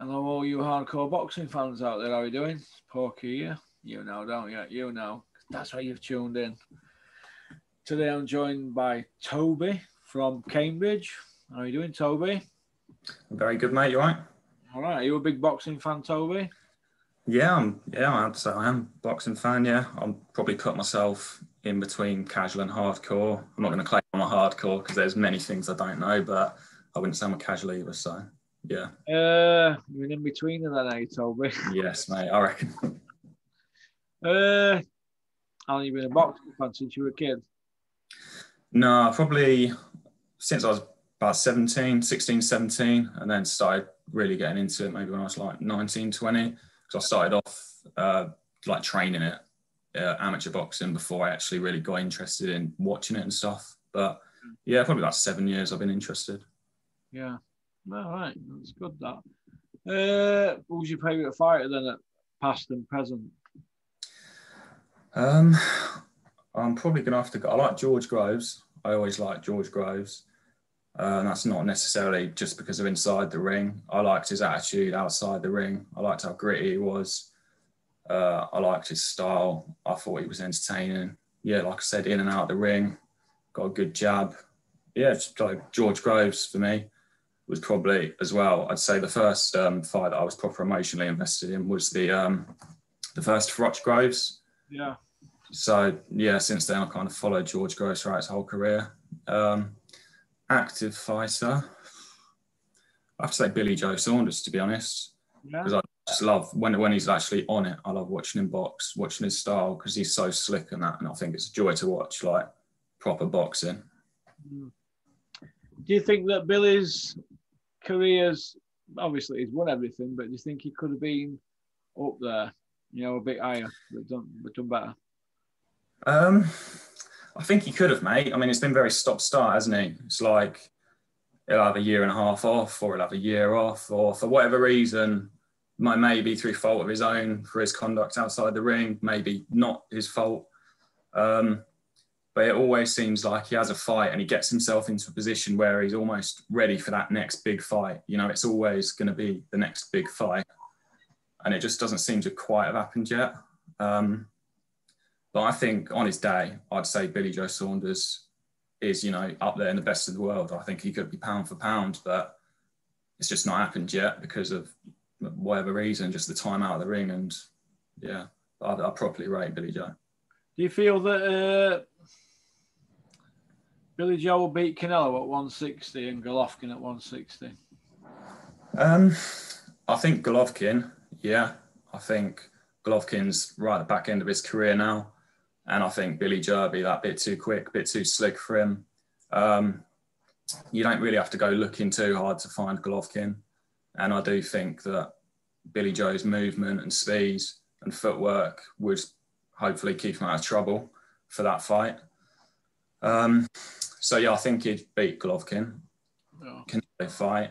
Hello, all you hardcore boxing fans out there. How are you doing? Porky here. You know, don't you? You know. That's why you've tuned in. Today I'm joined by Toby from Cambridge. How are you doing, Toby? Very good, mate. You all right? All right. Are you a big boxing fan, Toby? Yeah, I'm. Yeah, I'd say I am boxing fan. Yeah, I'll probably put myself in between casual and hardcore. I'm not going to claim I'm a hardcore because there's many things I don't know, but I wouldn't say I'm a casual either. So yeah. Uh, you're in between are you, Toby? Yes, mate. I reckon. Uh, how long you been a boxing fan since you were a kid? No, probably since I was about 17, 16, 17, and then started really getting into it maybe when I was like 19, 20. Because I started off uh, like training it, uh, amateur boxing, before I actually really got interested in watching it and stuff. But yeah, probably about seven years I've been interested. Yeah. All right. That's good, that. Uh, who's your favourite fighter then at past and present? Um, I'm probably to have to go. I like George Groves. I always like George Groves. Uh, and that's not necessarily just because of inside the ring. I liked his attitude outside the ring. I liked how gritty he was. Uh, I liked his style. I thought he was entertaining. Yeah, like I said, in and out of the ring, got a good jab. Yeah, like George Groves for me was probably as well. I'd say the first um, fight that I was proper emotionally invested in was the um, the first Froch Groves. Yeah. So yeah, since then I kind of followed George his whole career. Um, active fighter, I have to say Billy Joe Saunders to be honest, because Yeah. I just love when when he's actually on it. I love watching him box, watching his style because he's so slick and that, and I think it's a joy to watch like proper boxing. Mm. Do you think that Billy's career's obviously he's won everything, but do you think he could have been up there, you know, a bit higher, but done, but done better? Um, I think he could have, mate. I mean, it's been very stop start, hasn't it? It's like he'll have a year and a half off, or he'll have a year off, or for whatever reason, might maybe through fault of his own for his conduct outside the ring, maybe not his fault. Um, but it always seems like he has a fight and he gets himself into a position where he's almost ready for that next big fight. You know, it's always going to be the next big fight, and it just doesn't seem to quite have happened yet. Um, but I think on his day, I'd say Billy Joe Saunders is, you know, up there in the best of the world. I think he could be pound for pound, but it's just not happened yet because of whatever reason, just the time out of the ring. And yeah, I, I properly rate Billy Joe. Do you feel that uh, Billy Joe will beat Canelo at 160 and Golovkin at 160? Um, I think Golovkin, yeah, I think Golovkin's right at the back end of his career now. And I think Billy Joe will be that bit too quick, bit too slick for him. Um, you don't really have to go looking too hard to find Golovkin. And I do think that Billy Joe's movement and speed and footwork would hopefully keep him out of trouble for that fight. Um, so yeah, I think he'd beat Golovkin. Yeah. Canelo fight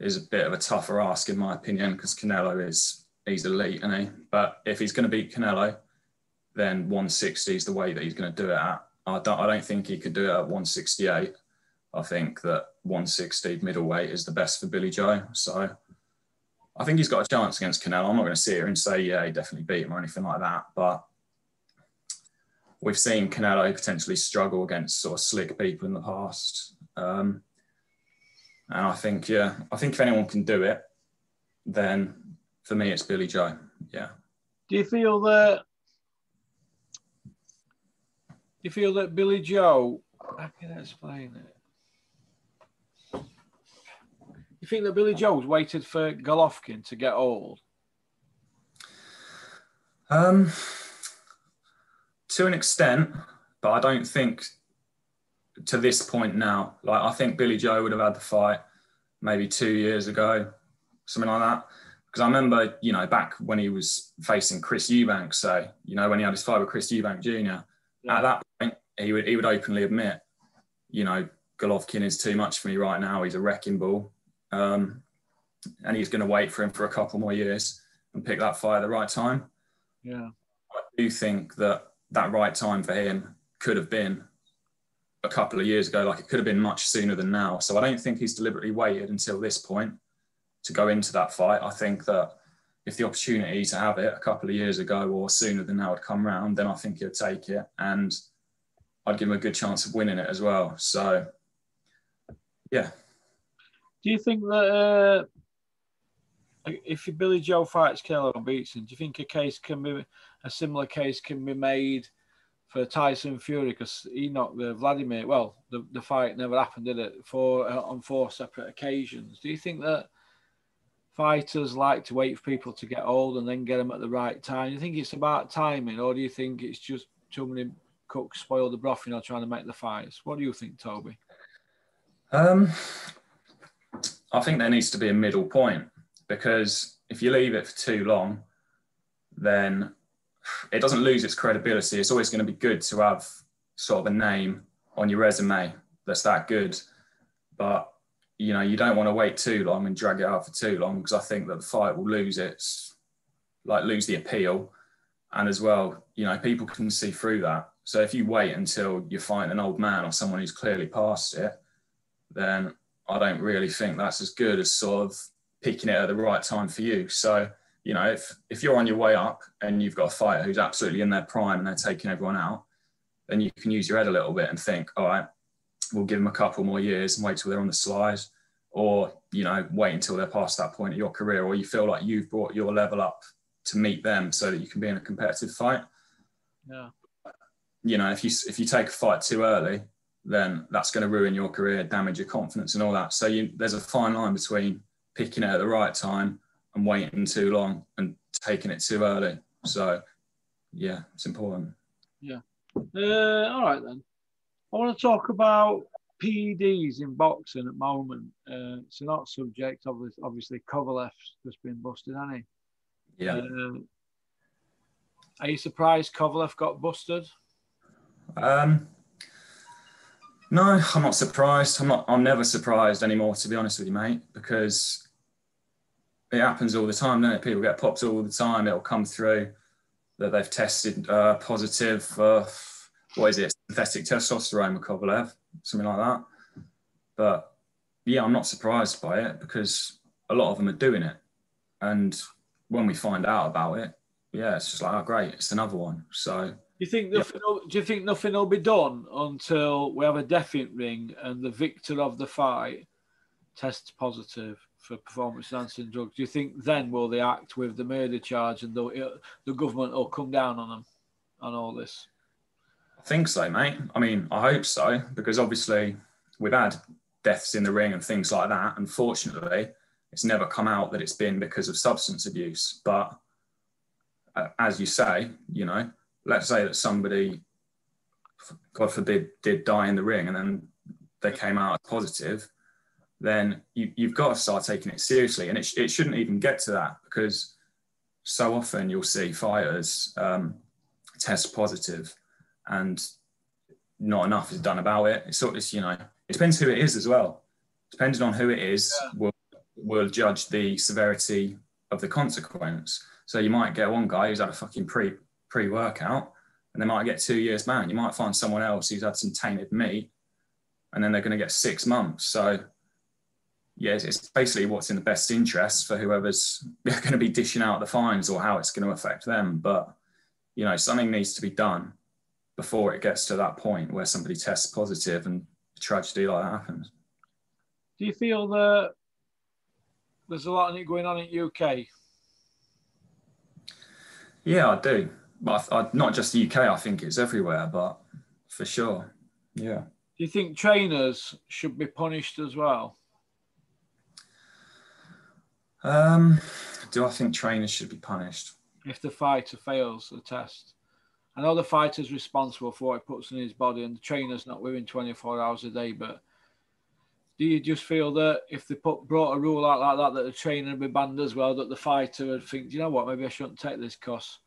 is a bit of a tougher ask in my opinion because Canelo is he's elite, isn't he? But if he's going to beat Canelo, then 160 is the way that he's going to do it at. I don't, I don't think he could do it at 168. I think that 160 middleweight is the best for Billy Joe. So I think he's got a chance against Canelo. I'm not going to sit here and say, yeah, he definitely beat him or anything like that. But we've seen Canelo potentially struggle against sort of slick people in the past. Um, and I think, yeah, I think if anyone can do it, then for me, it's Billy Joe. Yeah. Do you feel that? Do you feel that Billy Joe? How can I explain it? You think that Billy Joe's waited for Golovkin to get old? Um, to an extent, but I don't think to this point now. Like I think Billy Joe would have had the fight maybe two years ago, something like that. Because I remember, you know, back when he was facing Chris Eubank, say, you know, when he had his fight with Chris Eubank Jr. At that point, he would he would openly admit, you know, Golovkin is too much for me right now. He's a wrecking ball, um, and he's going to wait for him for a couple more years and pick that fight at the right time. Yeah. I do think that that right time for him could have been a couple of years ago. Like it could have been much sooner than now. So I don't think he's deliberately waited until this point to go into that fight. I think that if the opportunity to have it a couple of years ago or sooner than now would come round, then I think he'd take it, and I'd give him a good chance of winning it as well. So, yeah. Do you think that uh, if Billy Joe fights Caleb him, do you think a case can be a similar case can be made for Tyson Fury because he knocked the Vladimir. Well, the, the fight never happened, did it? For uh, on four separate occasions. Do you think that fighters like to wait for people to get old and then get them at the right time? Do you think it's about timing, or do you think it's just too many cooks spoil the broth, you know, trying to make the fights? What do you think, Toby? Um, I think there needs to be a middle point because if you leave it for too long, then it doesn't lose its credibility. It's always going to be good to have sort of a name on your resume that's that good. But you know, you don't want to wait too long and drag it out for too long because I think that the fight will lose its like lose the appeal. And as well, you know, people can see through that. So if you wait until you find an old man or someone who's clearly past it, then I don't really think that's as good as sort of picking it at the right time for you. So you know, if if you're on your way up and you've got a fighter who's absolutely in their prime and they're taking everyone out, then you can use your head a little bit and think, all right, we'll give them a couple more years and wait till they're on the slide, or you know, wait until they're past that point of your career, or you feel like you've brought your level up to meet them so that you can be in a competitive fight. Yeah. You know, if you if you take a fight too early, then that's going to ruin your career, damage your confidence, and all that. So you, there's a fine line between picking it at the right time and waiting too long and taking it too early. So, yeah, it's important. Yeah. Uh, all right then. I want to talk about PEDs in boxing at the moment. Uh, it's an hot subject. Obviously, obviously Kovalev's just been busted, hasn't he? Yeah. Uh, are you surprised Kovalev got busted? Um, no, I'm not surprised. I'm not. I'm never surprised anymore, to be honest with you, mate, because it happens all the time, doesn't it? People get popped all the time. It'll come through that they've tested uh, positive for what is it, synthetic testosterone with Kovalev, something like that. But yeah, I'm not surprised by it because a lot of them are doing it. And when we find out about it, yeah, it's just like, oh, great, it's another one. So. Do you think nothing? Yeah. Will, do you think nothing will be done until we have a definite ring and the victor of the fight tests positive? For performance enhancing drugs. Do you think then will they act with the murder charge and the the government will come down on them on all this? I think so, mate. I mean, I hope so because obviously we've had deaths in the ring and things like that. Unfortunately, it's never come out that it's been because of substance abuse. But uh, as you say, you know, let's say that somebody, God forbid, did die in the ring and then they came out positive then you, have got to start taking it seriously. And it, it shouldn't even get to that because so often you'll see fighters um, test positive and not enough is done about it. It's sort of, you know, it depends who it is as well. Depending on who it is, yeah. will will judge the severity of the consequence. So you might get one guy who's had a fucking pre pre workout, and they might get two years ban. You might find someone else who's had some tainted meat, and then they're going to get six months. So yeah, it's basically what's in the best interest for whoever's going to be dishing out the fines or how it's going to affect them. But you know, something needs to be done before it gets to that point where somebody tests positive and a tragedy like that happens. Do you feel that there's a lot of it going on in UK? Yeah, I do. But I, I, not just the UK. I think it's everywhere, but for sure, yeah. Do you think trainers should be punished as well? Um, do I think trainers should be punished? If the fighter fails the test. I know the fighter's responsible for what he puts in his body and the trainer's not with him 24 hours a day, but do you just feel that if they put brought a rule out like that, that the trainer would be banned as well, that the fighter would think, you know what, maybe I shouldn't take this because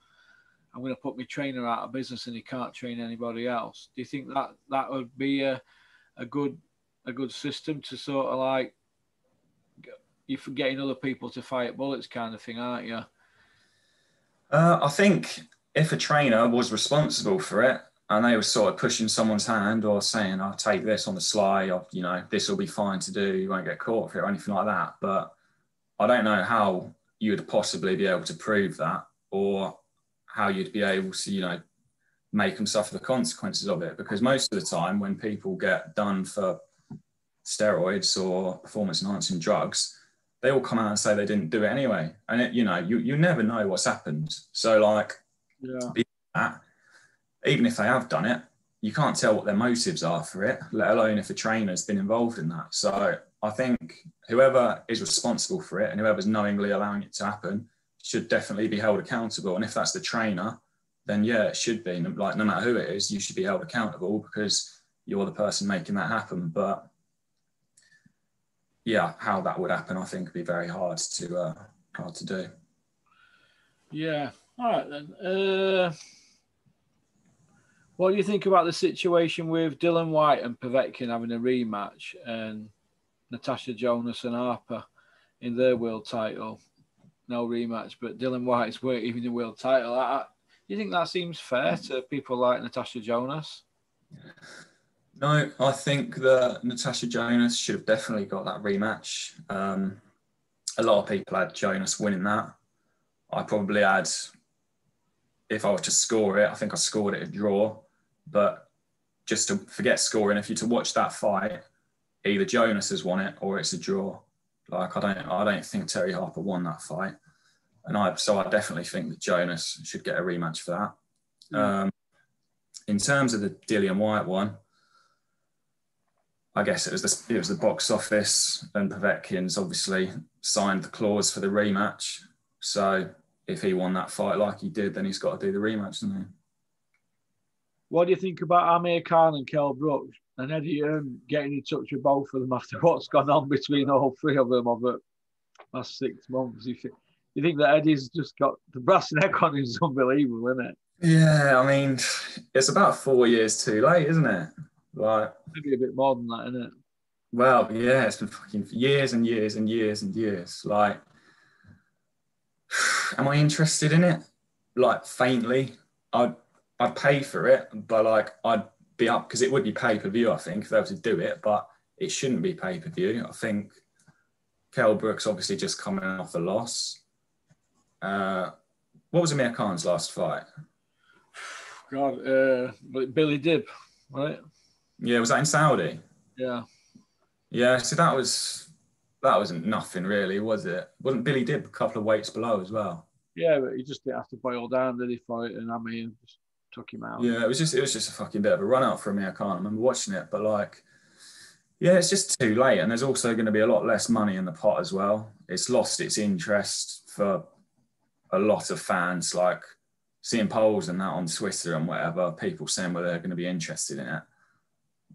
I'm going to put my trainer out of business and he can't train anybody else. Do you think that that would be a, a good a good system to sort of like you're getting other people to fight bullets, kind of thing, aren't you? Uh, I think if a trainer was responsible for it and they were sort of pushing someone's hand or saying, "I'll take this on the sly," or you know, this will be fine to do, you won't get caught for it or anything like that. But I don't know how you would possibly be able to prove that or how you'd be able to, you know, make them suffer the consequences of it. Because most of the time, when people get done for steroids or performance enhancing drugs, they all come out and say they didn't do it anyway. And it, you know, you, you never know what's happened. So like, Yeah. that, even if they have done it, you can't tell what their motives are for it, let alone if a trainer's been involved in that. So I think whoever is responsible for it and whoever's knowingly allowing it to happen should definitely be held accountable. And if that's the trainer, then yeah, it should be. Like no matter who it is, you should be held accountable because you're the person making that happen. But yeah, how that would happen, I think, would be very hard to uh, hard to do. Yeah. All right then. Uh, what do you think about the situation with Dillian Whyte and Povetkin having a rematch and Natasha Jonas and Harper in their world title? No rematch, but Dillian Whyte's work even the world title. I, I, do you think that seems fair to people like Natasha Jonas? No, I think that Natasha Jonas should have definitely got that rematch. Um, a lot of people had Jonas winning that. I probably had, if I were to score it, I think I scored it a draw. But just to forget scoring, if you to watch that fight, either Jonas has won it or it's a draw. Like I don't, I don't think Terri Harper won that fight, and I so I definitely think that Jonas should get a rematch for that. Um, in terms of the Dillian Whyte one, I guess it was the it was the box office, and Povetkin's obviously signed the clause for the rematch. So if he won that fight like he did, then he's got to do the rematch, doesn't he? What do you think about Amir Khan and Kell Brooks and Eddie Hearn getting in touch with both of them after what's gone on between all three of them over the last six months? You think, you think that Eddie's just got the brass neck on him is unbelievable, isn't it? Yeah, I mean, it's about four years too late, isn't it? Like, Maybe a bit more than that, isn't it? well, yeah, it's been fucking years and years and years and years. Like, am I interested in it? Like, faintly, I'd I'd pay for it, but like, I'd be up because it would be pay per view. I think if they were to do it, but it shouldn't be pay per view. I think Kell Brooks obviously just coming off a loss. Uh, what was Amir Khan's last fight? God, uh, Billy Dib, right? Yeah, was that in Saudi? Yeah. Yeah, so that was that wasn't nothing really, was it? Wasn't Billy Dib a couple of weights below as well? Yeah, but he just didn't have to boil down, did he, for it? And Amir just took him out. Yeah, it was just it was just a fucking bit of a run out for me. I can't remember watching it, but like, yeah, it's just too late, and there's also going to be a lot less money in the pot as well. It's lost its interest for a lot of fans, like seeing polls and that on Twitter and whatever, people saying whether they're going to be interested in it.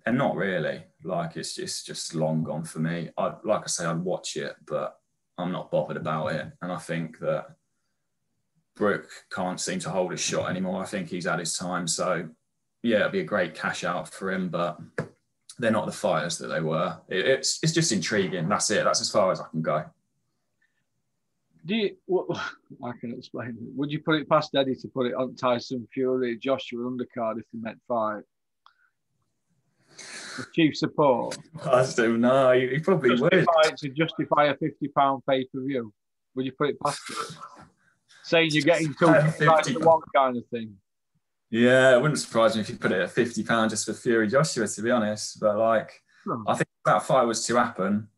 And not really. Like it's just just long gone for me. I like I say, I'd watch it, but I'm not bothered about it. And I think that Brook can't seem to hold his shot anymore. I think he's had his time. So yeah, it'd be a great cash out for him, but they're not the fighters that they were. It, it's it's just intriguing. That's it. That's as far as I can go. Do you, I can explain. Would you put it past Eddie to put it on Tyson Fury, Joshua undercard if they met fight? Chief support. I don't know. He, probably would. Justify, to justify a fifty pound pay per view. Would you put it past it? Saying you're getting two Uh, 50 to one kind of thing. Yeah, it wouldn't surprise me if you put it at fifty pound just for Fury Joshua, to be honest. But like, Hmm. I think if that fight was to happen,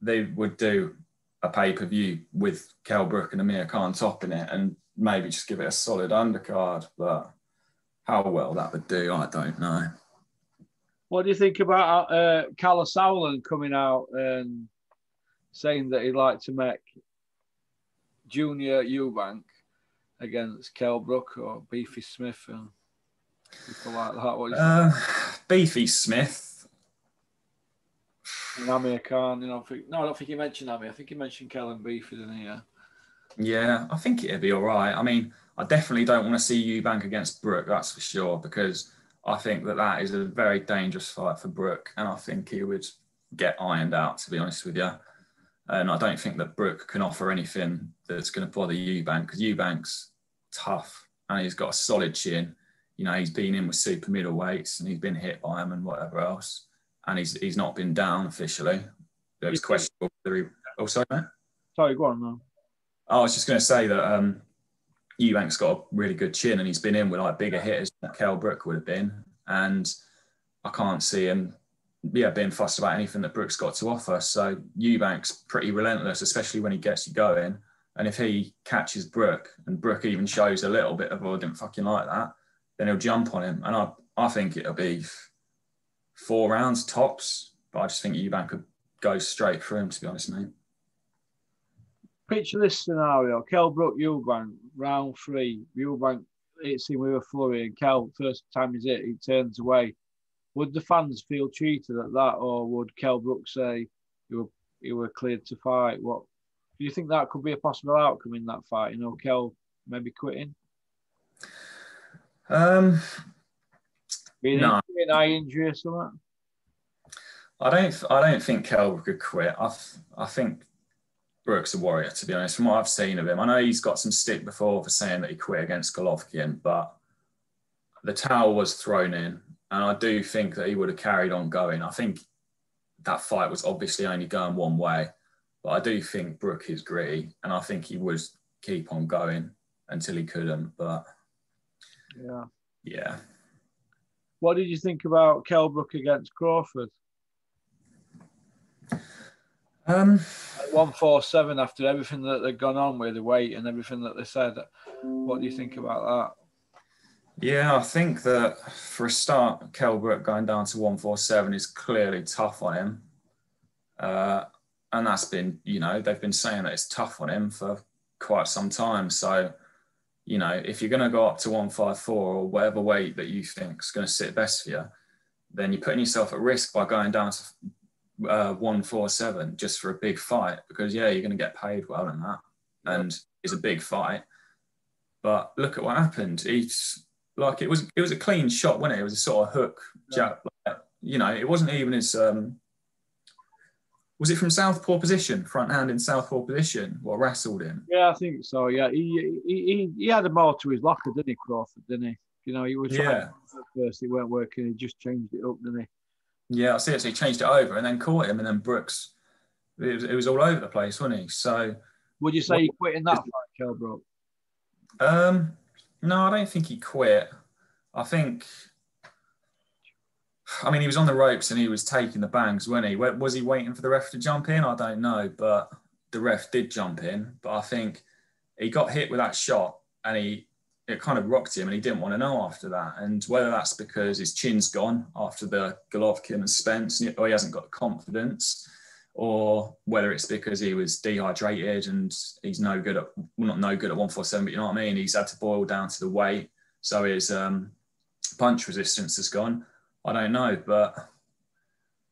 they would do a pay per view with Kell Brook and Amir Khan topping it, and maybe just give it a solid undercard. But how well that would do, I don't know. What do you think about uh, Kalle Sauerland coming out and saying that he'd like to make Junior Eubank against Kell Brook or Beefy Smith and people like that? What do you? Uh, Beefy Smith. And Amir Khan, you know, think, no, I don't think he mentioned Amir. I think he mentioned Kellen Beefy, didn't he? Yeah. Yeah, I think it'd be all right. I mean, I definitely don't want to see Eubank against Brook, that's for sure, because I think that that is a very dangerous fight for Brook, and I think he would get ironed out, to be honest with you. And I don't think that Brook can offer anything that's going to bother Eubank, because Eubank's tough and he's got a solid chin. You know, he's been in with super middleweights and he's been hit by them and whatever else. And he's he's not been down officially. It was questionable whether he. Oh, sorry, mate. Sorry, go on now. I was just going to say that um, Eubank's got a really good chin and he's been in with like bigger hitters than Kell Brook would have been. And I can't see him yeah, being fussed about anything that Brook's got to offer. So Eubank's pretty relentless, especially when he gets you going. And if he catches Brook and Brook even shows a little bit of, oh, I didn't fucking like that, then he'll jump on him. And I, I think it'll be four rounds tops. But I just think Eubank could go straight for him, to be honest, mate. Picture this scenario Kell Brook, Eubank, round three. Eubank hits him with a flurry, and Kell, first time he's hit, he turns away. Would the fans feel cheated at that, or would Kell Brook say you were you were cleared to fight? What do you think that could be a possible outcome in that fight? You know, Kell maybe quitting. Um, being no. an eye injury or something. I don't. I don't think Kell could quit. I. I think Brook's a warrior, to be honest. From what I've seen of him, I know he's got some stick before for saying that he quit against Golovkin, but the towel was thrown in, and I do think that he would have carried on going. I think that fight was obviously only going one way, but I do think Brook is gritty, and I think he would keep on going until he couldn't. But yeah, yeah. What did you think about Kell Brook against Crawford? Um, one four seven after everything that they've gone on with the weight and everything that they said. What do you think about that? Yeah, I think that for a start, Kell Brook going down to one four seven is clearly tough on him, uh, and that's been you know they've been saying that it's tough on him for quite some time. So you know if you're going to go up to one five four or whatever weight that you think is going to sit best for you, then you're putting yourself at risk by going down to uh, one four seven just for a big fight because yeah, you're going to get paid well in that, and it's a big fight. But look at what happened. He's like it was it was a clean shot, wasn't it? It was a sort of hook jab. Like, you know, it wasn't even his. Um, was it from southpaw position, front hand in southpaw position? What wrestled him? Yeah, I think so. Yeah, he he, he, had a more to his locker, didn't he, Crawford? Didn't he? You know, he was yeah. first. It weren't working. He just changed it up, didn't he? Yeah, I see it. So he changed it over and then caught him, and then Brooks. It was, it was all over the place, wasn't he? So, would you say he quit in that fight, Kell Brook? Um, no, I don't think he quit. I think. I mean, he was on the ropes and he was taking the bangs, wasn't he? Was he waiting for the ref to jump in? I don't know, but the ref did jump in. But I think he got hit with that shot and he it kind of rocked him and he didn't want to know after that. And whether that's because his chin's gone after the Golovkin and Spence, or he hasn't got confidence, or whether it's because he was dehydrated and he's no good at, well, not no good at 147, but you know what I mean? He's had to boil down to the weight. So his um, punch resistance has gone. I don't know, but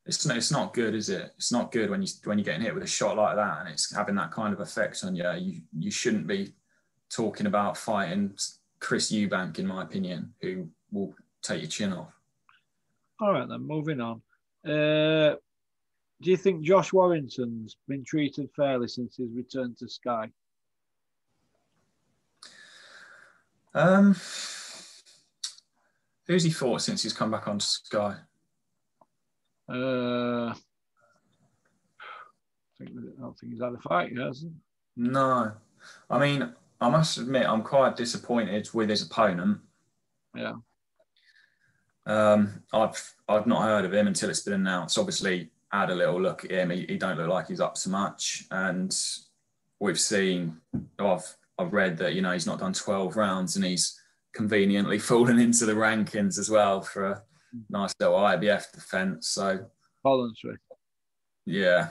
it's not, it's not good, is it? It's not good when you when you're getting hit with a shot like that and it's having that kind of effect on you. You you shouldn't be talking about fighting Chris Eubank, in my opinion, who will take your chin off. All right, then, moving on. Uh, do you think Josh Warrington's been treated fairly since his return to Sky? Um, who's he fought since he's come back on Sky? Uh, I, think, I don't think he's had a fight, has he? No. I mean, I must admit, I'm quite disappointed with his opponent. Yeah. Um, I've I've not heard of him until it's been announced. Obviously, had a little look at him. He, he don't look like he's up to much, and we've seen. I've I've read that you know he's not done 12 rounds, and he's conveniently fallen into the rankings as well for a nice little IBF defence. So voluntary. Yeah,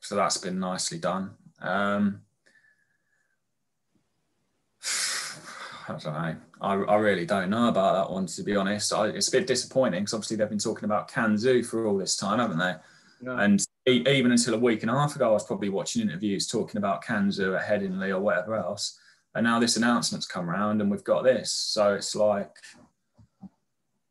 so that's been nicely done. Um, I don't know. I, I really don't know about that one, to be honest. I, it's a bit disappointing because obviously they've been talking about Can Xu for all this time, haven't they? Yeah. And e- even until a week and a half ago, I was probably watching interviews talking about Can Xu at Headingley or whatever else. And now this announcement's come around and we've got this. So it's like,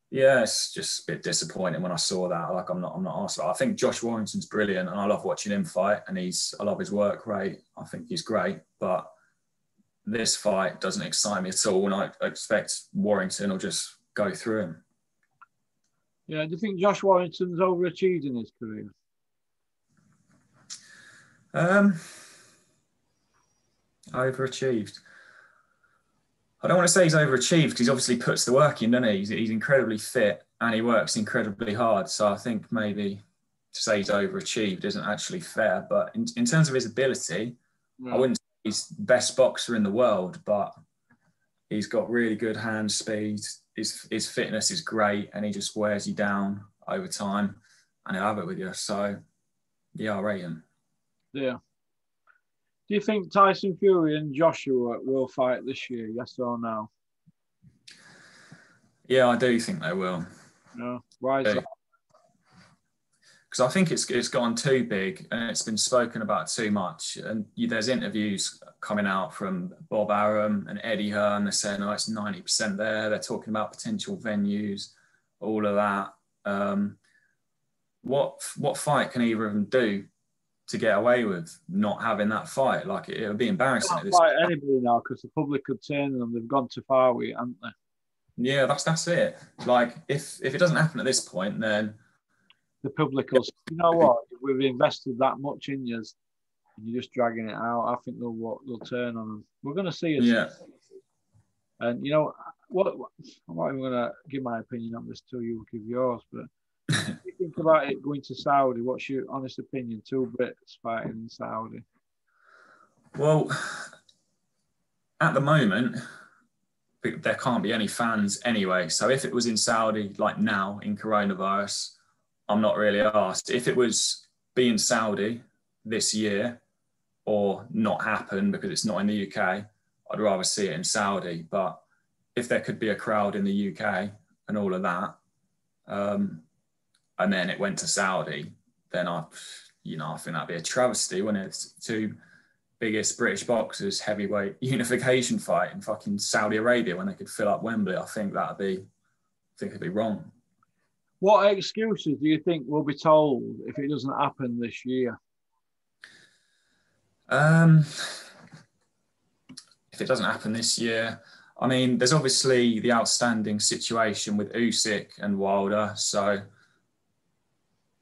yeah, it's just a bit disappointing when I saw that. Like I'm not, I'm not asked. I think Josh Warrington's brilliant, and I love watching him fight. And he's, I love his work rate. I think he's great, but this fight doesn't excite me at all, and I expect Warrington will just go through him. Yeah, do you think Josh Warrington's overachieved in his career? Um, Overachieved. I don't want to say he's overachieved because he obviously puts the work in, doesn't he? He's, he's incredibly fit and he works incredibly hard. So I think maybe to say he's overachieved isn't actually fair. But in, in terms of his ability, I wouldn't say he's the best boxer in the world, but he's got really good hand speed. His, his fitness is great and he just wears you down over time and he'll have it with you. So, yeah, I rate him. Yeah. Do you think Tyson Fury and Joshua will fight this year? Yes or no? Yeah, I do think they will. No. Why is that? Because I think it's it's gone too big and it's been spoken about too much. And you, there's interviews coming out from Bob Arum and Eddie Hearn. They're saying, "Oh, it's ninety percent there." They're talking about potential venues, all of that. Um, what what fight can either of them do to get away with not having that fight? Like it, it would be embarrassing. Can't fight anybody now because the public could turn them. They've gone too far with it, haven't they? Yeah, that's that's it. Like if if it doesn't happen at this point, then the public will. You know what? We've invested that much in you, and you're just dragging it out. I think they'll they'll turn on them. We're going to see it. Yeah. And you know what? I'm not even going to give my opinion on this till you give yours. But if you think about it going to Saudi, what's your honest opinion? Two Brits fighting in Saudi. Well, at the moment, there can't be any fans anyway. So if it was in Saudi, like now in coronavirus, I'm not really asked. If it was being Saudi this year or not happen because it's not in the UK, I'd rather see it in Saudi. But if there could be a crowd in the UK and all of that, um, and then it went to Saudi, then I, you know, I think that'd be a travesty when it's two biggest British boxers heavyweight unification fight in fucking Saudi Arabia when they could fill up Wembley. I think that'd be, I think it'd be wrong. What excuses do you think will be told if it doesn't happen this year? Um, if it doesn't happen this year, I mean, there's obviously the outstanding situation with Usyk and Wilder. So,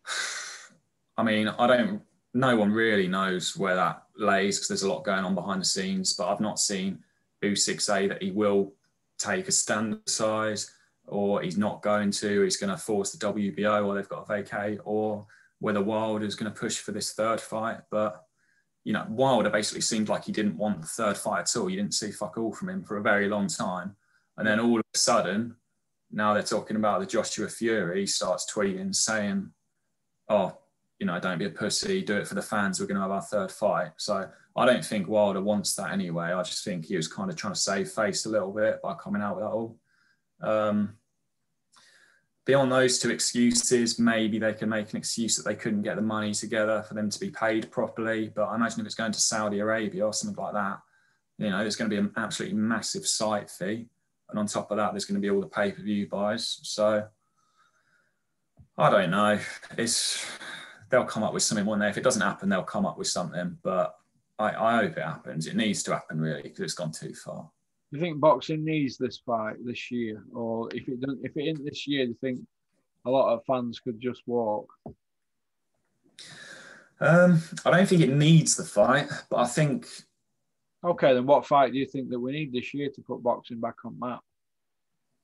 I mean, I don't. No one really knows where that lays because there's a lot going on behind the scenes. But I've not seen Usyk say that he will take a stand size or he's not going to. He's going to force the WBO, or they've got a vacate, or whether Wilder is going to push for this third fight. But you know, Wilder basically seemed like he didn't want the third fight at all. You didn't see fuck all from him for a very long time. And then all of a sudden, now they're talking about the Joshua Fury. He starts tweeting saying, "Oh, you know, don't be a pussy. Do it for the fans. We're going to have our third fight." So I don't think Wilder wants that anyway. I just think he was kind of trying to save face a little bit by coming out with that all. Um, beyond those two excuses, maybe they can make an excuse that they couldn't get the money together for them to be paid properly. But I imagine if it's going to Saudi Arabia or something like that, you know, there's going to be an absolutely massive site fee. And on top of that, there's going to be all the pay per view buys. So I don't know. It's they'll come up with something one day. If it doesn't happen, they'll come up with something. But I, I hope it happens. It needs to happen really because it's gone too far. Do you think boxing needs this fight this year, or if it doesn't, if it isn't this year, do you think a lot of fans could just walk? Um, I don't think it needs the fight, but I think. Okay, then what fight do you think that we need this year to put boxing back on map?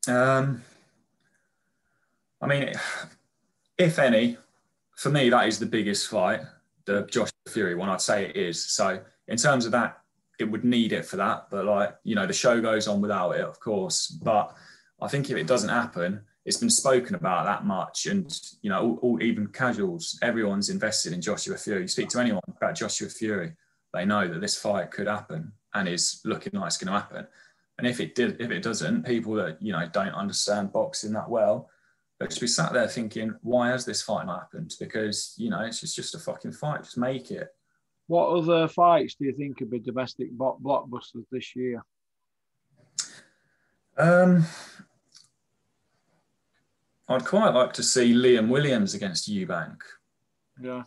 Um, I mean, if any, for me, that is the biggest fight, the Josh Fury one. I'd say it is. So, in terms of that it would need it for that. But like, you know, the show goes on without it, of course. But I think if it doesn't happen, it's been spoken about that much. And, you know, all, all, even casuals, everyone's invested in Joshua Fury. You speak to anyone about Joshua Fury, they know that this fight could happen and is looking like it's going to happen. And if it did, if it doesn't, people that, you know, don't understand boxing that well, they'll just be sat there thinking, why has this fight not happened? Because, you know, it's just, just a fucking fight. Just make it. What other fights do you think could be domestic blockbusters this year? Um, I'd quite like to see Liam Williams against Eubank. Yeah.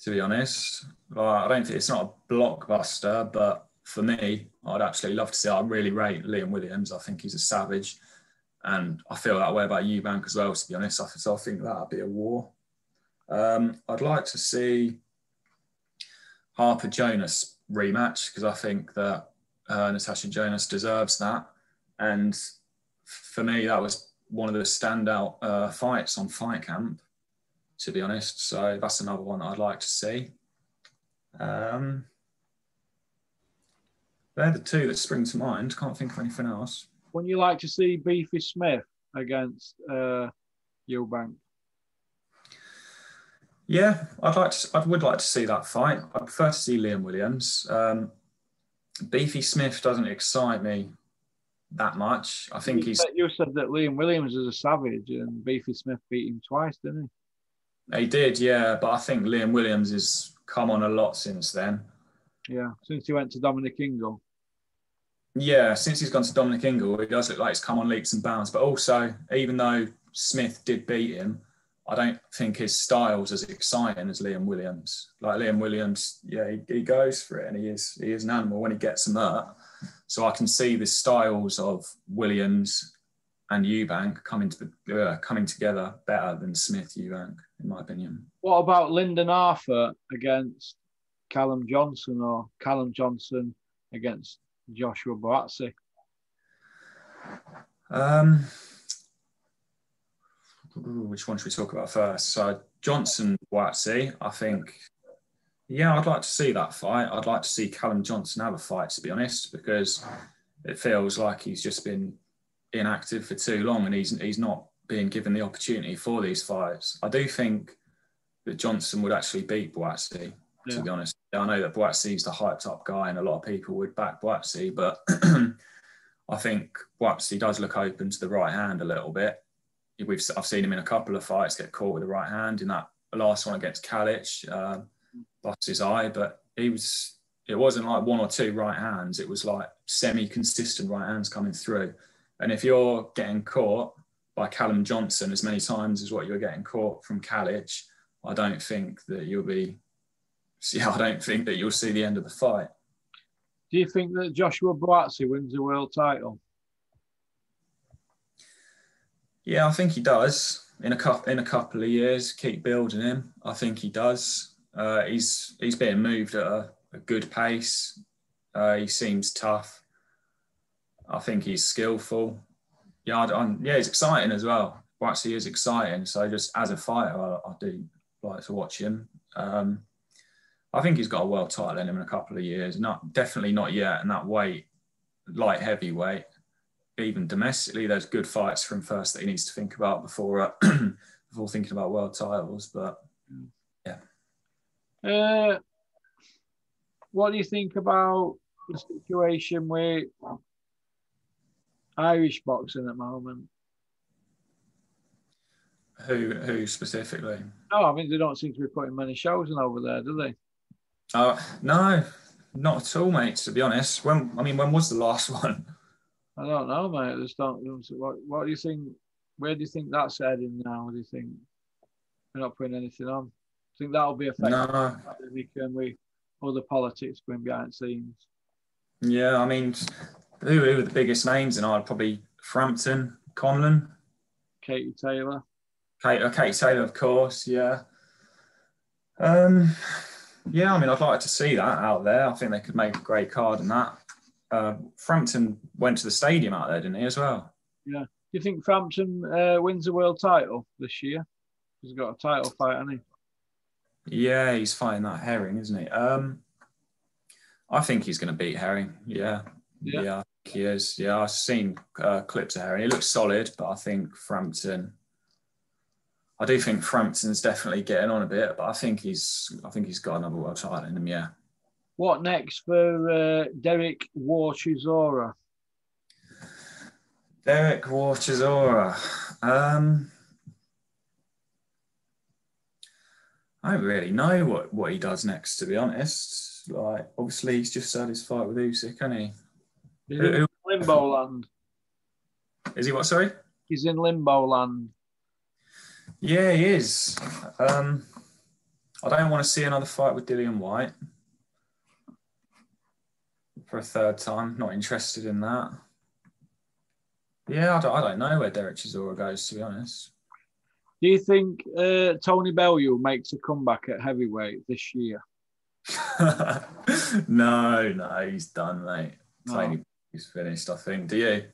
To be honest, I don't think it's not a blockbuster, but for me, I'd actually love to see. I really rate Liam Williams. I think he's a savage, and I feel that way about Eubank as well. To be honest, so I think that'd be a war. Um, I'd like to see Harper Jonas rematch because I think that uh, Natasha Jonas deserves that. And for me, that was one of the standout uh, fights on Fight Camp, to be honest. So that's another one I'd like to see. Um, they're the two that spring to mind. Can't think of anything else. Wouldn't you like to see Beefy Smith against uh, Eubank? Yeah, I'd like to. I would like to see that fight. I prefer to see Liam Williams. Um, Beefy Smith doesn't excite me that much. I think you he's. Said, you said that Liam Williams is a savage, and Beefy Smith beat him twice, didn't he? He did, yeah. But I think Liam Williams has come on a lot since then. Yeah, since he went to Dominic Ingle. Yeah, since he's gone to Dominic Ingle, he does look like he's come on leaps and bounds. But also, even though Smith did beat him, I don't think his style's as exciting as Liam Williams. Like Liam Williams, yeah, he, he goes for it, and he is he is an animal when he gets them up. So I can see the styles of Williams and Eubank coming to uh, coming together better than Smith Eubank, in my opinion. What about Lyndon Arthur against Callum Johnson, or Callum Johnson against Joshua Buatsi? Um, which one should we talk about first? So Johnson Buatsi, I think. Yeah, I'd like to see that fight. I'd like to see Callum Johnson have a fight, to be honest, because it feels like he's just been inactive for too long, and he's he's not being given the opportunity for these fights. I do think that Johnson would actually beat Buatsi, yeah. to be honest. I know that Buatsi's the hyped up guy, and a lot of people would back Buatsi, but I think Buatsi does look open to the right hand a little bit we've I've seen him in a couple of fights get caught with the right hand. In that last one against Calic, um, lost his eye, but he was. It wasn't like one or two right hands. It was like semi-consistent right hands coming through. And if you're getting caught by Callum Johnson as many times as what you're getting caught from Calic, I don't think that you'll be. Yeah, I don't think that you'll see the end of the fight. Do you think that Joshua Buatsi wins the world title? Yeah, I think he does. In a couple in a couple of years, keep building him. I think he does. Uh, he's he's being moved at a, a good pace. Uh, he seems tough. I think he's skillful. Yeah, I, yeah, he's exciting as well. Actually, he is exciting. So just as a fighter, I, I do like to watch him. Um, I think he's got a world title in him in a couple of years. Not definitely not yet. And that weight, light heavyweight, even domestically, there's good fights from first that he needs to think about before uh, before thinking about world titles. But yeah. Uh, what do you think about the situation with Irish boxing at the moment? Who who specifically? No, I mean they don't seem to be putting many shows in over there, do they? Uh, no, not at all, mate. To be honest, when I mean, when was the last one? I don't know, mate. I just don't. What, what do you think? Where do you think that's heading now? Do you think we're not putting anything on? I think that'll be affected no. weekend with other politics going behind scenes. Yeah, I mean, who, who are the biggest names in Ireland? Probably Frampton, Conlon, Katie Taylor. Kate, uh, Katie Taylor, of course. Yeah. Um, yeah, I mean, I'd like to see that out there. I think they could make a great card in that uh, Frampton went to the stadium out there, didn't he, as well? Yeah. Do you think Frampton uh, wins the world title this year? He's got a title fight, hasn't he? Yeah, he's fighting that Herring, isn't he? Um, I think he's going to beat Herring. Yeah. Yeah. yeah he is. Yeah, I've seen uh, clips of Herring. He looks solid, but I think Frampton. I do think Frampton's definitely getting on a bit, but I think he's. I think he's got another world title in him. Yeah. What next for uh, Derek War Chisora? Derek War Chisora. Um, I don't really know what, what he does next, to be honest. Like, obviously, he's just had his fight with Usyk, hasn't he? He's who, in limbo land. Is he what? Sorry. He's in limbo land. Yeah, he is. Um, I don't want to see another fight with Dillian Whyte for a third time. Not interested in that. Yeah, I don't, I don't know where Derek Chisora goes, to be honest. Do you think uh, Tony Bellew makes a comeback at heavyweight this year? no, no, he's done, mate. No. Tony, he's finished, I think. Do you?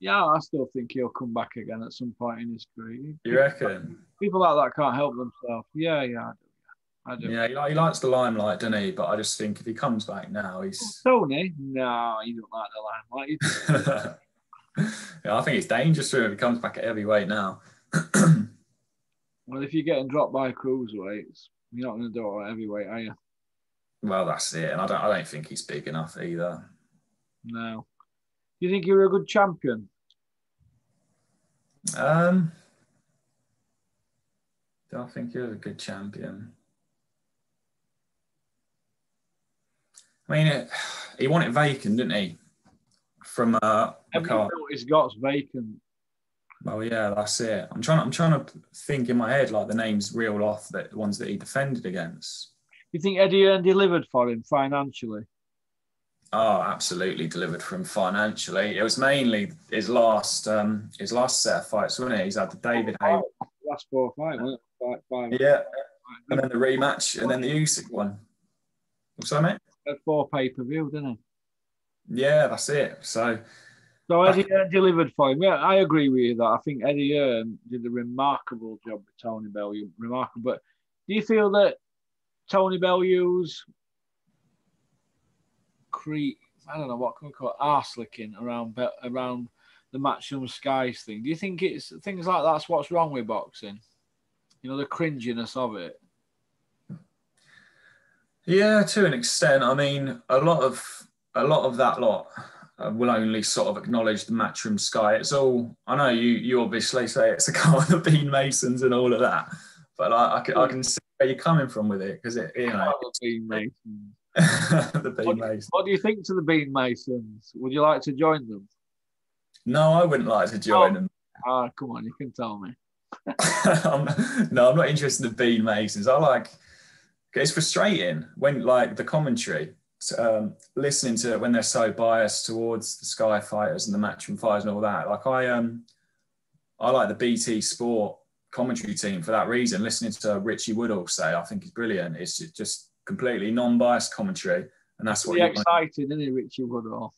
Yeah, I still think he'll come back again at some point in his career. You reckon? People like that can't help themselves. Yeah, yeah, I do. Yeah, he, he likes the limelight, doesn't he? But I just think if he comes back now, he's. Tony? No, he don't like the limelight. Yeah, I think it's dangerous for him if he comes back at heavyweight now. Well, if you're getting dropped by cruiserweights, you're not going to do it at heavyweight, are you? well, that's it, and I don't. I don't think he's big enough either. No. Do you think you're a good champion? Um, do I think you're a good champion? I mean, it, he wanted vacant, didn't he? From uh, McCart- he's got's vacant. Well, yeah, that's it. I'm trying. I'm trying to think in my head like the names reel off that the ones that he defended against. You think Eddie Hearn delivered for him financially? Oh, absolutely delivered for him financially. It was mainly his last um, his last set of fights, wasn't it? He's had the David Haye, Last four fight, wasn't it? Fight, five. yeah, and then the rematch, and then the Usyk one. What's that, mate? Four pay per view, didn't he? Yeah, that's it. So So Eddie Hearn uh, delivered for him. Yeah, I agree with you that I think Eddie Hearn did a remarkable job with Tony Bellew. Remarkable. But do you feel that Tony Bellew's creep? I don't know what can we call it, arse licking around around the Matchroom Skies thing? Do you think it's things like that's what's wrong with boxing? You know, the cringiness of it. Yeah, to an extent. I mean, a lot of a lot of that lot uh, will only sort of acknowledge the Matchroom Sky. It's all. I know you. You obviously say it's a car of the Bean Masons and all of that, but I, I, can, I can see where you're coming from with it because it, you know, Bean Masons. the Bean What, Masons. what do you think to the Bean Masons? Would you like to join them? No, I wouldn't like to join Oh. them. Ah, come on, you can tell me. No, I'm not interested in the Bean Masons. I like it's frustrating when like the commentary, um, listening to it when they're so biased towards the Sky Fighters and the Matchroom Fighters and all that. Like I um, I like the BT Sport commentary team for that reason. Listening to Richie Woodhall say, I think is brilliant. It's just completely non-biased commentary, and that's what Pretty exciting, isn't it, Richie Woodhall?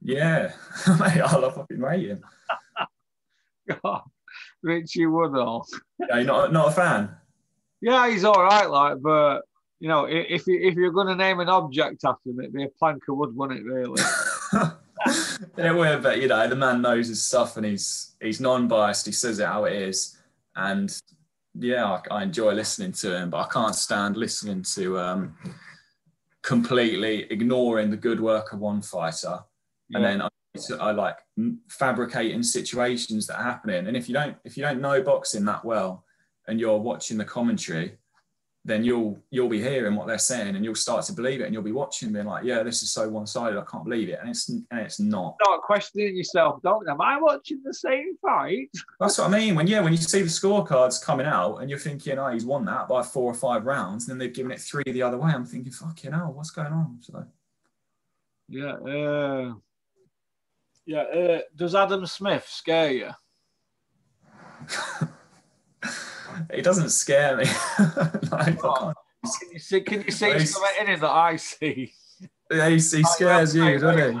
Yeah, mate, I love fucking rating. God, Richie Woodhall. Yeah, you're not not a fan. Yeah, he's all right, like, but you know, if you if you're going to name an object after him, it'd be a plank of wood, wouldn't it? Really? yeah, well, but you know, the man knows his stuff and he's he's non-biased. He says it how it is, and yeah, I, I enjoy listening to him. But I can't stand listening to um, completely ignoring the good work of one fighter, and then I, I like fabricating situations that are happening. And if you don't if you don't know boxing that well, and you're watching the commentary, then you'll you'll be hearing what they're saying and you'll start to believe it and you'll be watching being like, yeah, this is so one-sided, I can't believe it. And it's and it's not. Start questioning yourself, don't? Am I watching the same fight? That's what I mean. When yeah, when you see the scorecards coming out and you're thinking, oh, he's won that by four or five rounds, and then they've given it three the other way. I'm thinking, fucking hell, what's going on? So Yeah. Uh, yeah. Uh, does Adam Smith scare you? it doesn't scare me. like, I can't- Can you see? Can you see he's- something in it that I see? yeah, he, he scares you, doesn't he?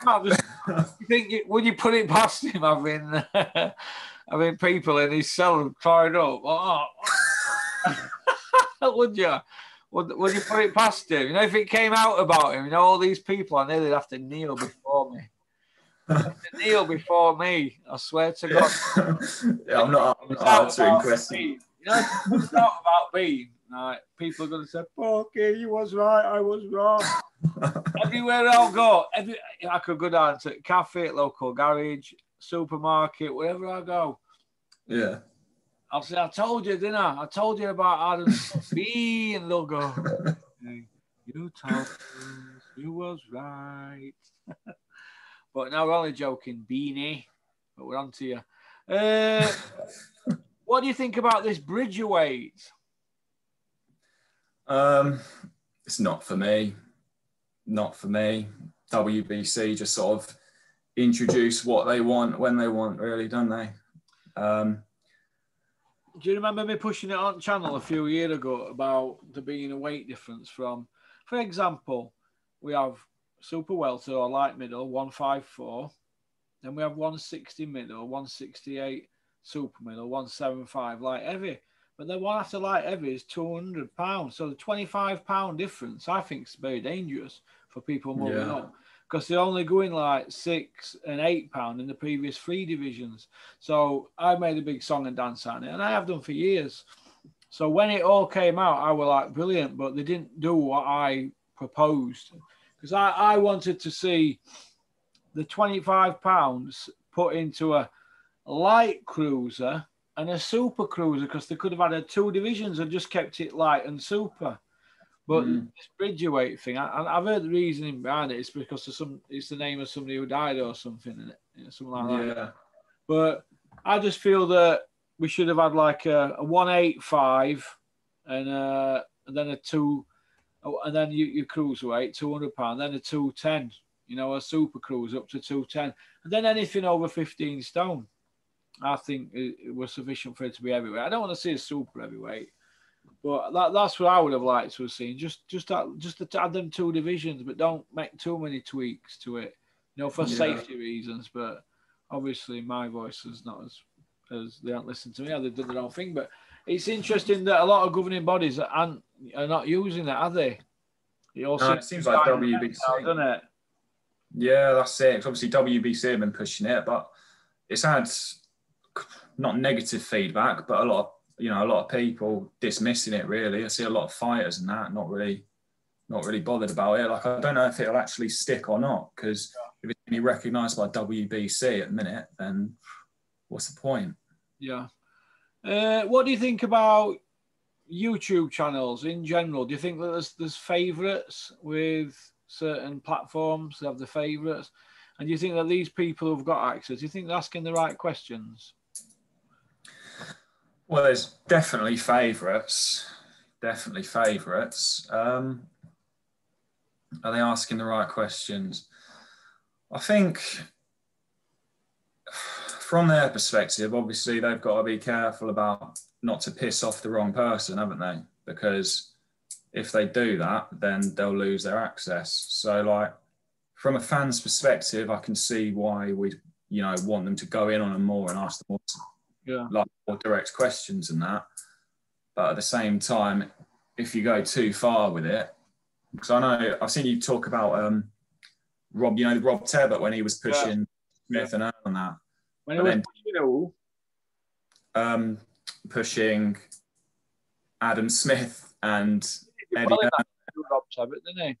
Can't just, you think it- would you put it past him having having people in his cell tied up? Oh. oh. would you? Would, would you put it past him? You know, if it came out about him, you know, all these people, I know they'd have to kneel before me. They'd have to kneel before me. I swear to God. yeah, I'm not, I'm not answering questions. You know, it's not about Bean. Like, people are going to say, okay, you was right, I was wrong. Everywhere I'll go, every, I could go down to cafe, local garage, supermarket, wherever I go. Yeah. I'll say, I told you, didn't I? I told you about Adam B, and they'll go, "Hey, you told us you was right. but now we're only joking, Beanie. But we're on to you. Uh, what do you think about this bridge weight? Um, it's not for me. Not for me. WBC just sort of introduce what they want when they want, really, don't they? Um, do you remember me pushing it on channel a few years ago about there being a weight difference from, for example, we have super welter or light middle 154, then we have 160 middle, 168 super middle, 175 light heavy. But then one after light heavy is 200 pounds. So the 25 pound difference, I think, is very dangerous for people moving yeah. up because they're only going like six and eight pound in the previous three divisions. So I made a big song and dance on it, and I have done for years. So when it all came out, I was like brilliant, but they didn't do what I proposed because I, I wanted to see the 25 pounds put into a light cruiser and a super cruiser because they could have had a two divisions and just kept it light and super. But mm. this Bridgerweight thing, I, have heard the reasoning behind it. It's because of some. It's the name of somebody who died or something, in it, you know, something like yeah. that. But I just feel that we should have had like a, a one eight five, and, uh, and then a two, Oh, and then you, your cruiserweight two hundred pound, then a two ten. You know, a super cruise up to two ten, and then anything over fifteen stone. I think it, it was sufficient for it to be heavyweight. I don't want to see a super heavyweight. But that, that's what I would have liked to have seen. Just just that, just to add them two divisions, but don't make too many tweaks to it. You know, for yeah. safety reasons. But obviously, my voice is not as as they don't listen to me. They've done their own thing. But it's interesting that a lot of governing bodies aren't are not using it, are they? It, no, it seems like WBC, now, doesn't it? Yeah, that's it. It's obviously WBC have been pushing it, but it's had not negative feedback, but a lot of you know a lot of people dismissing it. Really, I see a lot of fighters and that not really, not really bothered about it. Like I don't know if it'll actually stick or not because if it's only recognised by WBC at the minute, then what's the point? Yeah. Uh, what do you think about YouTube channels in general? Do you think that there's there's favourites with certain platforms? They have the favourites, and do you think that these people who've got access, do you think they're asking the right questions? Well, there's definitely favourites. Definitely favourites. Um, are they asking the right questions? I think from their perspective, obviously they've got to be careful about not to piss off the wrong person, haven't they? Because if they do that, then they'll lose their access. So, like, from a fan's perspective, I can see why we, you know, want them to go in on them more and ask them more yeah. like more direct questions and that. But at the same time, if you go too far with it, because I know I've seen you talk about um, Rob, you know, Rob Tebbutt when he was pushing yeah. Smith and Hearn on that. When he was then, Um, pushing Adam Smith and Eddie. Rob Tebbutt, didn't he?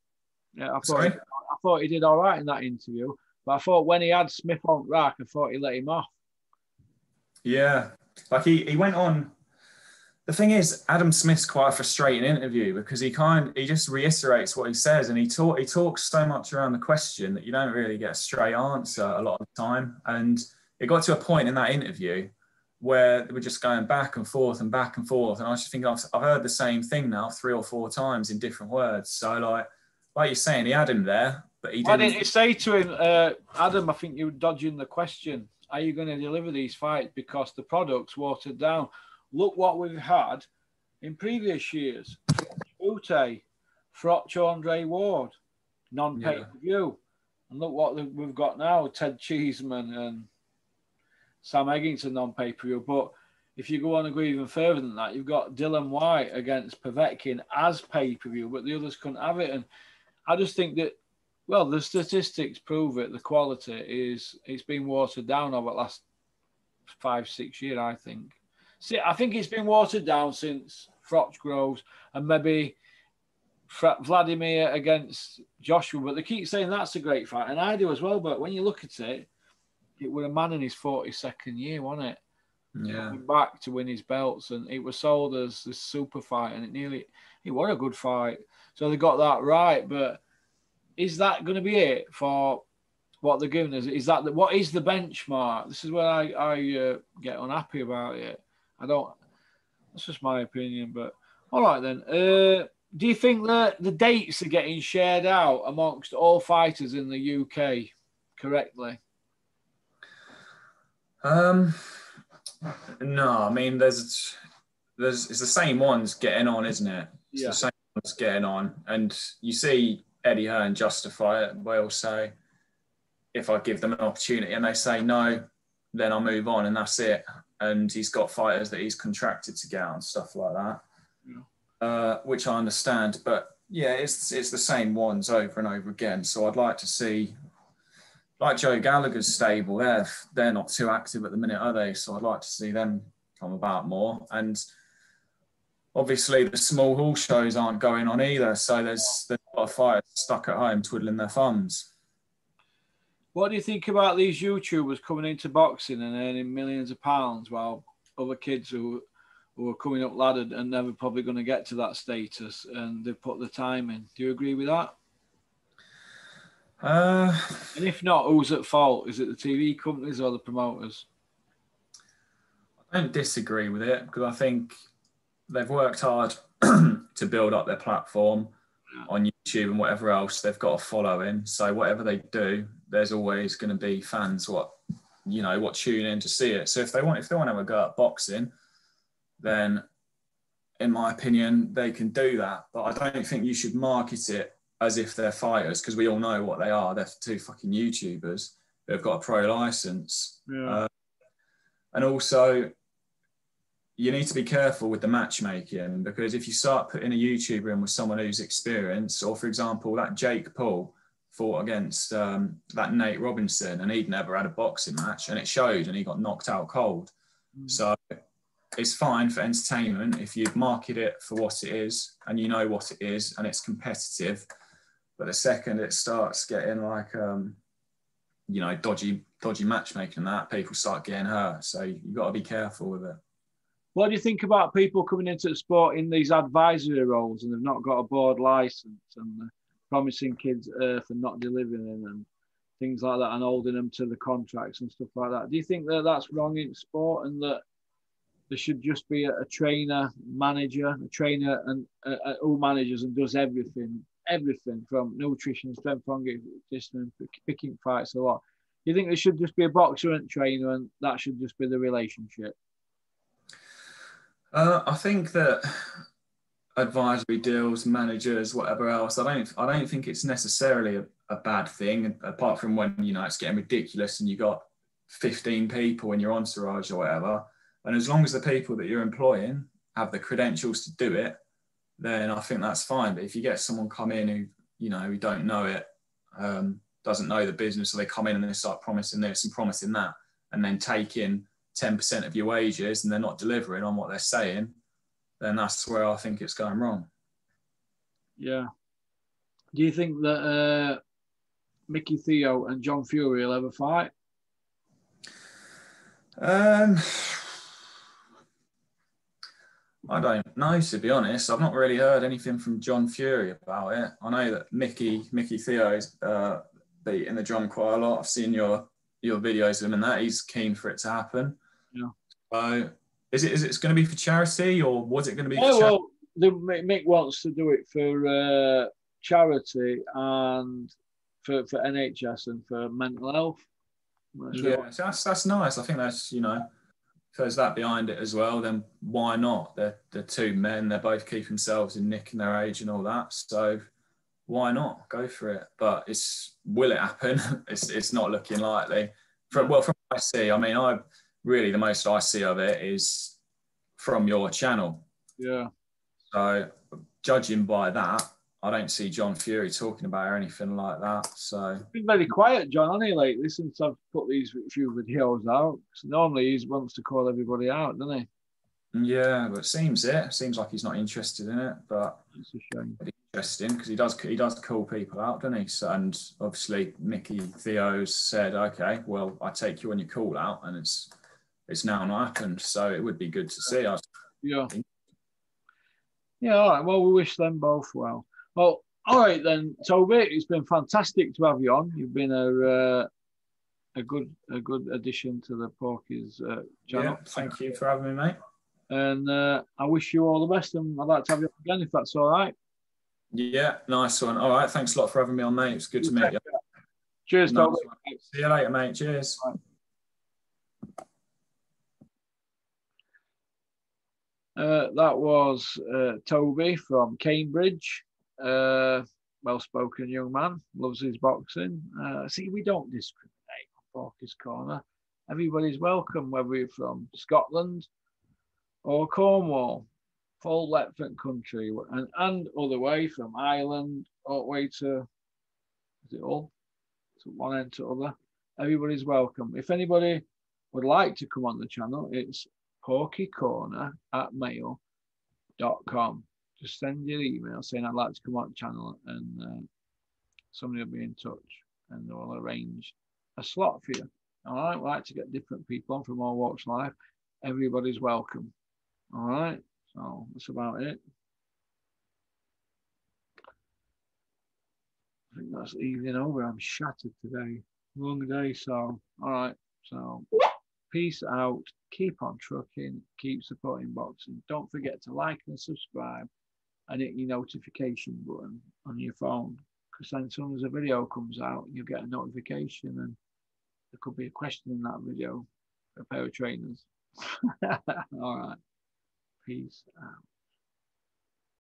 Yeah, I thought, he, I thought he did all right in that interview. But I thought when he had Smith on rack, I thought he let him off. Yeah, like he he went on. The thing is, Adam Smith's quite a frustrating interview because he kind he just reiterates what he says, and he talk he talks so much around the question that you don't really get a straight answer a lot of the time. And it got to a point in that interview where they were just going back and forth and back and forth, and I was just thinking, I've, I've heard the same thing now three or four times in different words. So like, like you're saying, he had him there, but he didn't. Why didn't he say to him, uh, Adam? I think you're dodging the question are you going to deliver these fights because the product's watered down? Look what we've had in previous years. Ute, Froch Andre Ward, non-pay-per-view. And look what we've got now, Ted Cheeseman and Sam Eggington non-pay-per-view. But if you go on and go even further than that, you've got Dillian Whyte against Povetkin as pay-per-view, but the others couldn't have it. And I just think that well, the statistics prove it. The quality is it's been watered down over the last five, six years, I think. See, I think it's been watered down since Froch Groves and maybe Vladimir against Joshua, but they keep saying that's a great fight, and I do as well. But when you look at it, it was a man in his 42nd year, wasn't it? Yeah. Coming back to win his belts, and it was sold as this super fight, and it nearly it was a good fight. So they got that right, but is that going to be it for what they're giving us? Is that the, what is the benchmark? This is where I, I uh, get unhappy about it. I don't. That's just my opinion, but all right then. Uh, do you think that the dates are getting shared out amongst all fighters in the UK correctly? Um, No, I mean there's there's it's the same ones getting on, isn't it? It's Yeah. the same ones getting on, and you see Eddie Hearn justify it. They'll say, if I give them an opportunity, and they say no, then I'll move on, and that's it. And he's got fighters that he's contracted to get and stuff like that, Yeah. uh, which I understand. But yeah, it's it's the same ones over and over again. So I'd like to see. Like Joe Gallagher's stable, they're they're not too active at the minute, are they? So I'd like to see them come about more. And obviously, the small hall shows aren't going on either. So there's there's a lot of fighters stuck at home twiddling their thumbs. What do you think about these YouTubers coming into boxing and earning millions of pounds while other kids who who are coming up laddered and never probably going to get to that status and they've put the time in? Do you agree with that? Uh, And if not, who's at fault? Is it the TV companies or the promoters? I don't disagree with it because I think they've worked hard to build up their platform Yeah. on YouTube and whatever else. They've got a following, so whatever they do, there's always going to be fans what you know what tune in to see it. So if they want, if they want to have a go at boxing, then in my opinion, they can do that. But I don't think you should market it as if they're fighters because we all know what they are. They're two fucking YouTubers who've got a pro license. Yeah. Uh, and also, you need to be careful with the matchmaking because if you start putting a YouTuber in with someone who's experienced, or for example, that Jake Paul fought against um, that Nate Robinson and he'd never had a boxing match and it showed and he got knocked out cold. Mm. So it's fine for entertainment if you market it for what it is and you know what it is and it's competitive. But the second it starts getting like, um, you know, dodgy, dodgy matchmaking that, people start getting hurt. So you've got to be careful with it. What do you think about people coming into the sport in these advisory roles and they've not got a board license and promising kids earth and not delivering and things like that and holding them to the contracts and stuff like that? Do you think that that's wrong in sport and that there should just be a, a trainer, manager, a trainer and uh, uh, who manages and does everything, everything from nutrition, strength conditioning, picking fights a lot. Do you think there should just be a boxer and trainer and that should just be the relationship? Uh, I think that advisory deals, managers, whatever else, I don't, I don't think it's necessarily a, a bad thing. Apart from when you know it's getting ridiculous and you got 15 people in your entourage or whatever. And as long as the people that you're employing have the credentials to do it, then I think that's fine. But if you get someone come in who you know who don't know it, um, doesn't know the business, or they come in and they start promising this and promising that, and then take in 10% of your wages and they're not delivering on what they're saying, then that's where I think it's going wrong. Yeah. Do you think that uh, Mickey Theo and John Fury will ever fight? Um, I don't know, to be honest. I've not really heard anything from John Fury about it. I know that Mickey Mickey Theo's uh, beating the drum quite a lot. I've seen your your videos of him and that. He's keen for it to happen. Yeah. So, is it is it going to be for charity or was it going to be? Charity? well, the, Mick wants to do it for uh, charity and for, for NHS and for mental health. That's Yeah, that's that's nice. I think that's you know, there's that behind it as well, then why not? They're they're two men. They both keep themselves in nick and their age and all that. So why not go for it? But it's will it happen? it's it's not looking likely. From well, from what I see, I mean, I really the most I see of it is from your channel. yeah. So judging by that, I don't see John Fury talking about or anything like that. So been very quiet, John, hasn't he, lately, since I've put these few videos out. normally he wants to call everybody out, doesn't he? yeah, but it seems it seems like he's not interested in it, but. It's a shame. interesting because he does he does call people out, doesn't he? So, and obviously Mickey Theo's said, okay, well I take you on your call out, and it's it's now not happened. So it would be good to see. I, Yeah. Yeah, all right. Well, we wish them both well. Well, all right then, Toby. It's been fantastic to have you on. You've been a uh, a good a good addition to the Porkies uh, channel. yeah, thank you for having me, mate. And uh, I wish you all the best. And I'd like to have you again if that's all right. Yeah, nice one. All right, thanks a lot for having me on, mate. It's good to meet you. Cheers, Nice Toby. one. See you later, mate. Cheers. Uh, that was uh, Toby from Cambridge. Uh, well spoken young man, loves his boxing. Uh, see, we don't discriminate on Porky's Corner. Everybody's welcome, whether you're from Scotland or Cornwall, full length country, and, and other way from Ireland all the way to, is it all? To one end to other. Everybody's welcome. If anybody would like to come on the channel, it's porkycorner at mail.com. Just send your email saying I'd like to come on the channel and uh, somebody will be in touch and they'll arrange a slot for you. All right, we like to get different people on from all walks of life. Everybody's welcome. All right, so that's about it. I think that's evening over. I'm shattered today. Long day, so all right. So peace out. Keep on trucking. Keep supporting boxing. Don't forget to like and subscribe and hit your notification button on your phone. Because then as soon as a video comes out, you'll get a notification and there could be a question in that video for a pair of trainers. All right. Peace out.